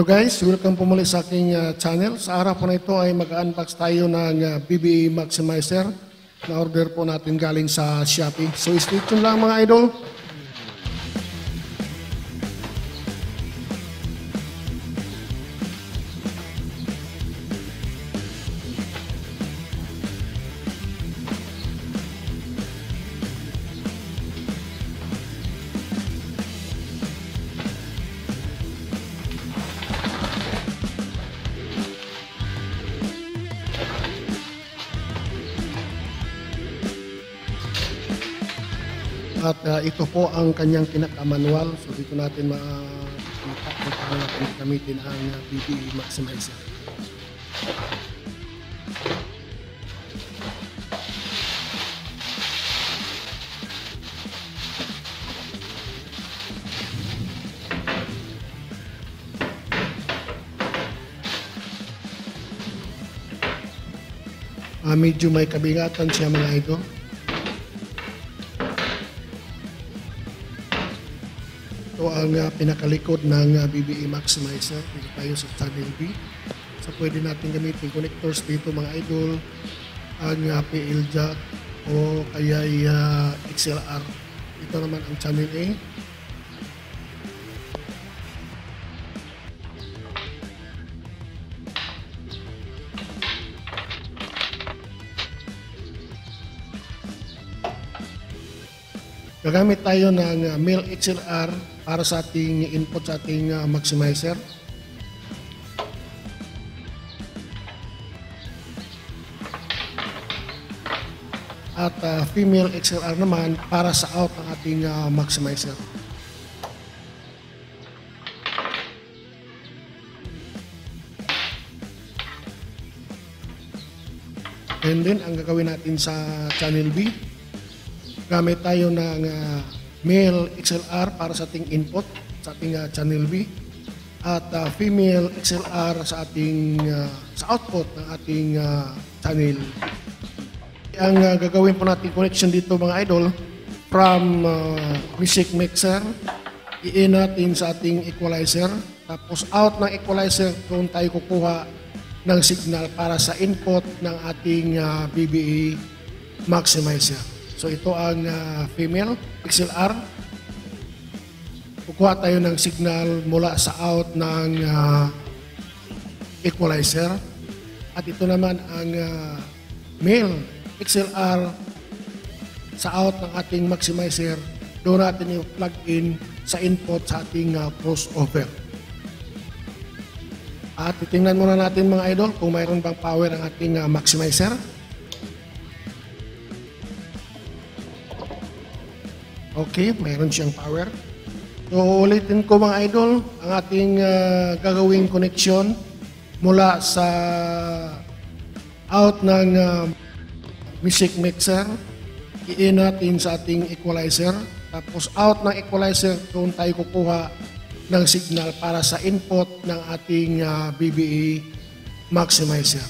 Hello guys, welcome po muli sa aking uh, channel. Sa araw po na ito ay mag-unbox tayo ng uh, BBE Maximizer na order po natin galing sa Shopee. So stay tuned lang mga idol. At uh, ito po ang kanyang pinaka-manual. So dito natin makikita kung paano natin gamitin ang uh, BBE Maximizer. Ah, medyo may kabigatan siya mga idol. Ang uh, pinakalikod ng uh, BBE Maximizer. Dito tayo sa channel B. So pwede natin gamitin connectors dito mga idol. Ang uh, PL jack o kaya uh, XLR. Ito naman ang channel A. Gagamit tayo ng uh, male XLR para sa ating input sa ating uh, maximizer. At uh, female XLR naman para sa out ng ating uh, maximizer. And then, ang gagawin natin sa channel B, gamit tayo ng uh, male XLR para sa ating input sa ating uh, channel B at uh, female XLR sa ating uh, sa output ng ating uh, channel. Ang uh, gagawin po natin connection dito mga idol from uh, music mixer i-in natin sa ating equalizer tapos out ng equalizer doon tayo kukuha ng signal para sa input ng ating uh, BBE maximizer. So ito ang uh, female XLR. Kukuha tayo ng signal mula sa out ng uh, equalizer. At ito naman ang uh, male XLR sa out ng ating maximizer. Doon natin i-plug in sa input sa ating uh, crossover. At titingnan muna natin mga idol kung mayroon bang power ang ating uh, maximizer. Okay, mayroon siyang power. So ulitin ko mga idol, ang ating uh, gagawing connection mula sa out ng uh, music mixer, i-in natin sa ating equalizer. Tapos out ng equalizer, doon tayo kukuha ng signal para sa input ng ating uh, BBE maximizer.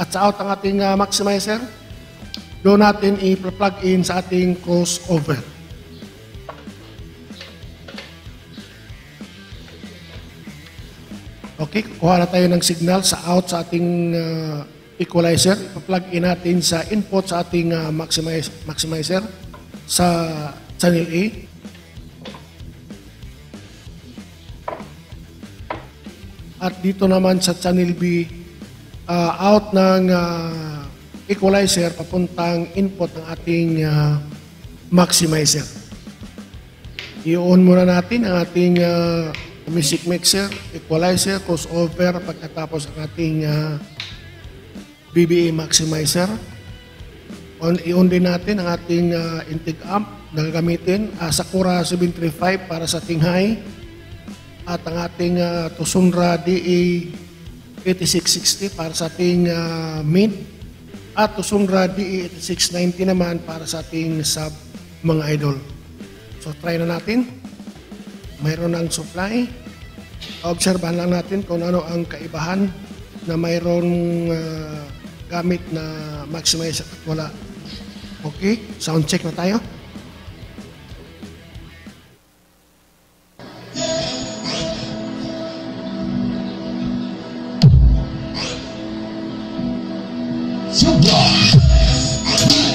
At sa out ng ating uh, maximizer, doon natin i-plug in sa ating crossover. Okay, kuha na tayo ng signal sa out sa ating uh, equalizer. I-plug in natin sa input sa ating uh, maximize, maximizer sa channel A. At dito naman sa channel B, uh, out ng uh, equalizer papuntang input ng ating uh, maximizer. I-on muna natin ang ating uh, music mixer, equalizer, crossover, pagkatapos ang ating uh, BBA maximizer. On, i-on din natin ang ating uh, intake amp na gagamitin, uh, Sakura 735 para sa ating high at ang ating uh, Tusunra DE 8660 para sa ating uh, mid at Tusunra DE 8690 naman para sa ating sub mga idol. So try na natin mayroon ng supply. Obserbahan lang natin kung ano ang kaibahan na mayroong uh, gamit na maximize at wala. Okay, sound check na tayo. Super!